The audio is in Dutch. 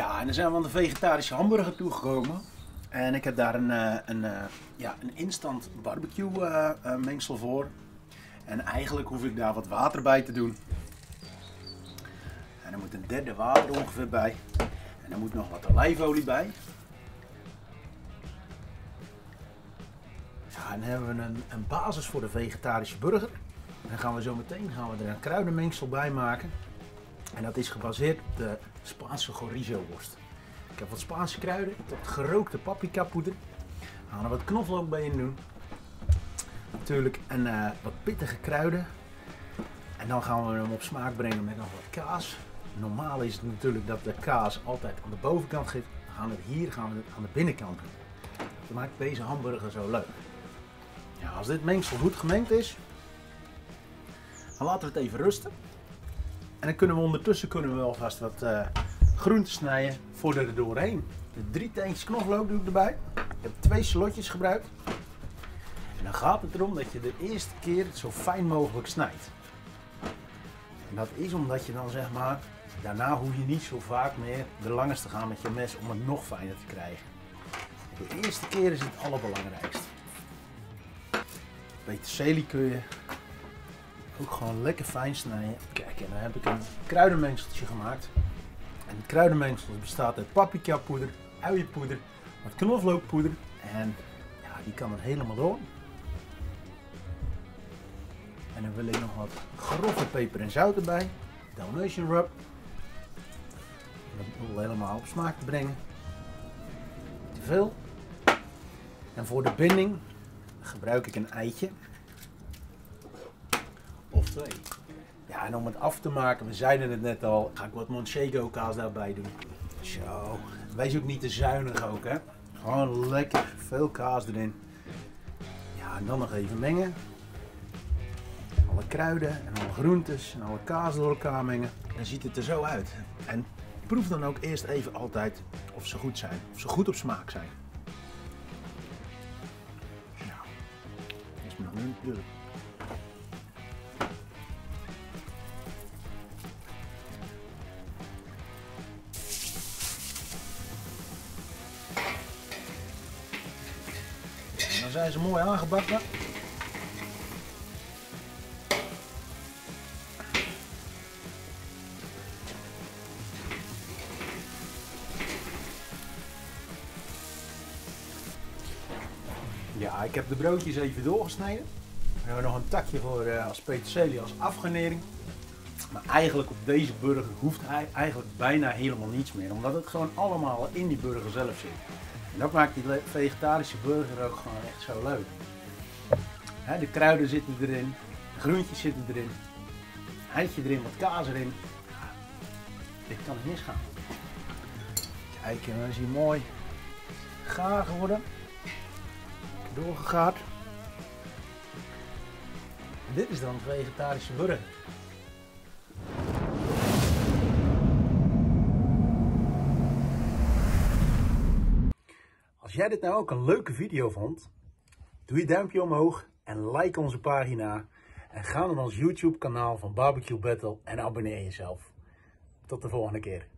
Ja, en dan zijn we aan de vegetarische hamburger toegekomen. En ik heb daar een, eh, een, eh, ja, een instant barbecue eh, mengsel voor. En eigenlijk hoef ik daar wat water bij te doen. En er moet een derde water ongeveer bij. En er moet nog wat olijfolie bij. Ja, en dan hebben we een, een basis voor de vegetarische burger. Dan gaan we zo meteen gaan we er een kruidenmengsel bij maken. En dat is gebaseerd op de Spaanse chorizo worst. Ik heb wat Spaanse kruiden, tot gerookte paprika poeder. We gaan er wat knoflook bij in doen. Natuurlijk en eh, wat pittige kruiden. En dan gaan we hem op smaak brengen met nog wat kaas. Normaal is het natuurlijk dat de kaas altijd aan de bovenkant geeft. We gaan het hier gaan we het aan de binnenkant doen. Dat maakt deze hamburger zo leuk. Ja, als dit mengsel goed gemengd is, dan laten we het even rusten. En dan kunnen we ondertussen kunnen we alvast wat uh, groenten snijden voor er doorheen. De drie teentjes knoflook doe ik erbij. Ik heb twee slotjes gebruikt. En dan gaat het erom dat je de eerste keer zo fijn mogelijk snijdt. En dat is omdat je dan zeg maar, daarna hoef je niet zo vaak meer de langs te gaan met je mes om het nog fijner te krijgen. De eerste keer is het allerbelangrijkst. Peterselie kun je ook gewoon lekker fijn snijden. Kijk, en dan heb ik een kruidenmengseltje gemaakt. En het kruidenmengsel bestaat uit paprika poeder, uienpoeder, wat knoflookpoeder en ja, die kan er helemaal door. En dan wil ik nog wat grove peper en zout erbij. Dalmatian rub. Om het helemaal op smaak te brengen. Te veel. En voor de binding gebruik ik een eitje. Ja, en om het af te maken, we zeiden het net al, ga ik wat Manchego kaas daarbij doen. Zo, wees ook niet te zuinig ook hè. Gewoon lekker, veel kaas erin. Ja, en dan nog even mengen. Alle kruiden en alle groentes en alle kaas door elkaar mengen. Dan ziet het er zo uit. En proef dan ook eerst even altijd of ze goed zijn. Of ze goed op smaak zijn. Ja, dat is me nog Dan zijn ze mooi aangebakken. Ja, ik heb de broodjes even doorgesneden. We hebben nog een takje voor uh, als peterselie als afgarnering. Maar eigenlijk op deze burger hoeft hij eigenlijk bijna helemaal niets meer. Omdat het gewoon allemaal in die burger zelf zit. En dat maakt die vegetarische burger ook gewoon echt zo leuk. De kruiden zitten erin, de groentjes zitten erin, eitje erin, wat kaas erin. Dit kan niet misgaan. Kijk, dan is hij mooi gaar geworden. Doorgegaard. En dit is dan vegetarische burger. Als jij dit nou ook een leuke video vond, doe je duimpje omhoog en like onze pagina. En ga naar ons YouTube kanaal van Barbecue Battle en abonneer jezelf. Tot de volgende keer.